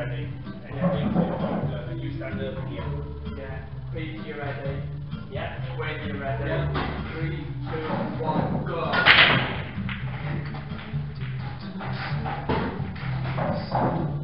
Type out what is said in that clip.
ready. And then you uh, you stand up here. Yeah. Please, you ready? Yeah. When you're ready. Yeah. Three, two, one, go. Thank you.